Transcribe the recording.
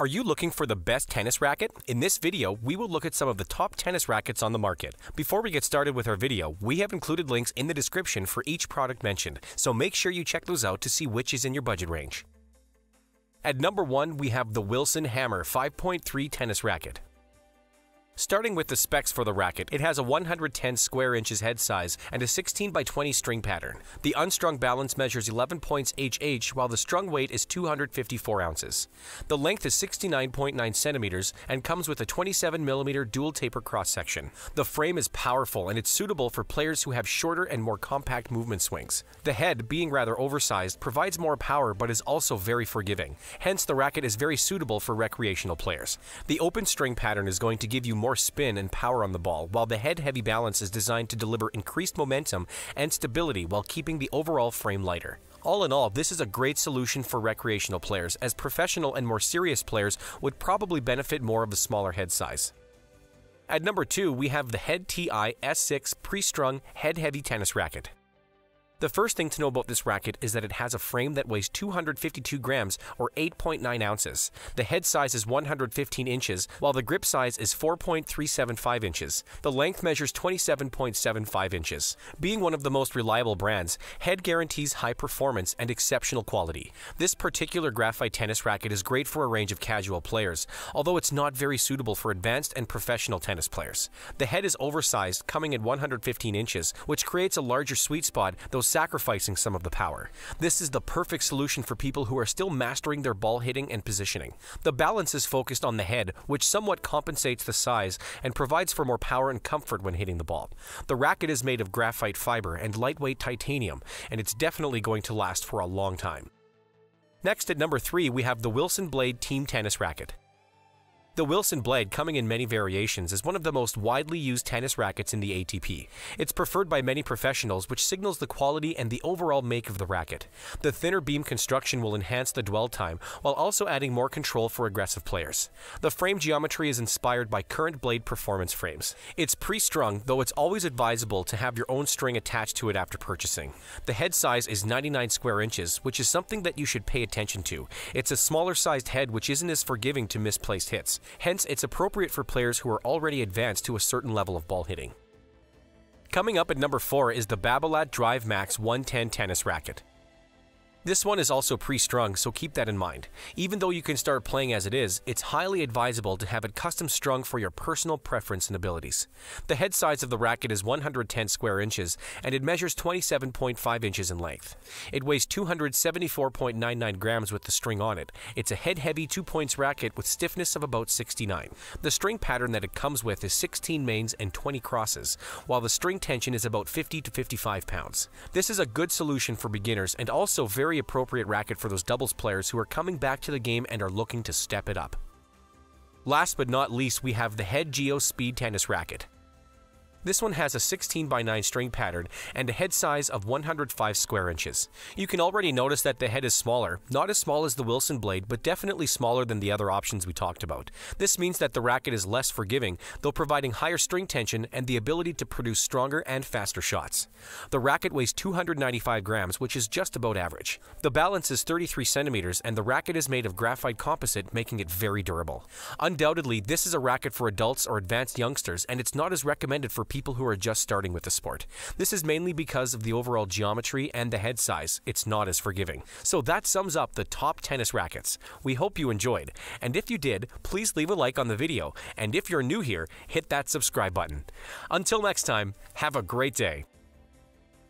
Are you looking for the best tennis racket? In this video, we will look at some of the top tennis rackets on the market. Before we get started with our video, we have included links in the description for each product mentioned, so make sure you check those out to see which is in your budget range. At number 1, we have the Wilson Hammer 5.3 tennis racket. Starting with the specs for the racket, it has a 110 square inches head size and a 16 by 20 string pattern. The unstrung balance measures 11 points HH while the strung weight is 254 ounces. The length is 69.9 centimeters and comes with a 27 millimeter dual taper cross section. The frame is powerful and it's suitable for players who have shorter and more compact movement swings. The head, being rather oversized, provides more power but is also very forgiving. Hence, the racket is very suitable for recreational players. The open string pattern is going to give you more more spin and power on the ball, while the head-heavy balance is designed to deliver increased momentum and stability while keeping the overall frame lighter. All in all, this is a great solution for recreational players, as professional and more serious players would probably benefit more of a smaller head size. At number 2, we have the Head TI S6 pre-strung head-heavy tennis racket. The first thing to know about this racket is that it has a frame that weighs 252 grams or 8.9 ounces. The head size is 115 inches, while the grip size is 4.375 inches. The length measures 27.75 inches. Being one of the most reliable brands, Head guarantees high performance and exceptional quality. This particular graphite tennis racket is great for a range of casual players, although it's not very suitable for advanced and professional tennis players. The head is oversized, coming at 115 inches, which creates a larger sweet spot, though sacrificing some of the power. This is the perfect solution for people who are still mastering their ball hitting and positioning. The balance is focused on the head, which somewhat compensates the size and provides for more power and comfort when hitting the ball. The racket is made of graphite fiber and lightweight titanium, and it's definitely going to last for a long time. Next at number 3 we have the Wilson Blade Team Tennis Racket. The Wilson Blade, coming in many variations, is one of the most widely used tennis rackets in the ATP. It's preferred by many professionals, which signals the quality and the overall make of the racket. The thinner beam construction will enhance the dwell time, while also adding more control for aggressive players. The frame geometry is inspired by current blade performance frames. It's pre-strung, though it's always advisable to have your own string attached to it after purchasing. The head size is 99 square inches, which is something that you should pay attention to. It's a smaller sized head which isn't as forgiving to misplaced hits. Hence, it's appropriate for players who are already advanced to a certain level of ball hitting. Coming up at number 4 is the Babolat Drive Max 110 tennis racket. This one is also pre-strung, so keep that in mind. Even though you can start playing as it is, it's highly advisable to have it custom strung for your personal preference and abilities. The head size of the racket is 110 square inches, and it measures 27.5 inches in length. It weighs 274.99 grams with the string on it. It's a head-heavy two-points racket with stiffness of about 69. The string pattern that it comes with is 16 mains and 20 crosses, while the string tension is about 50 to 55 pounds. This is a good solution for beginners and also very very appropriate racket for those doubles players who are coming back to the game and are looking to step it up. Last but not least, we have the Head Geo Speed Tennis Racket. This one has a 16 by 9 string pattern and a head size of 105 square inches. You can already notice that the head is smaller, not as small as the Wilson blade, but definitely smaller than the other options we talked about. This means that the racket is less forgiving, though providing higher string tension and the ability to produce stronger and faster shots. The racket weighs 295 grams, which is just about average. The balance is 33 centimeters and the racket is made of graphite composite, making it very durable. Undoubtedly, this is a racket for adults or advanced youngsters and it's not as recommended for people who are just starting with the sport. This is mainly because of the overall geometry and the head size, it's not as forgiving. So that sums up the top tennis rackets. We hope you enjoyed, and if you did, please leave a like on the video, and if you're new here, hit that subscribe button. Until next time, have a great day.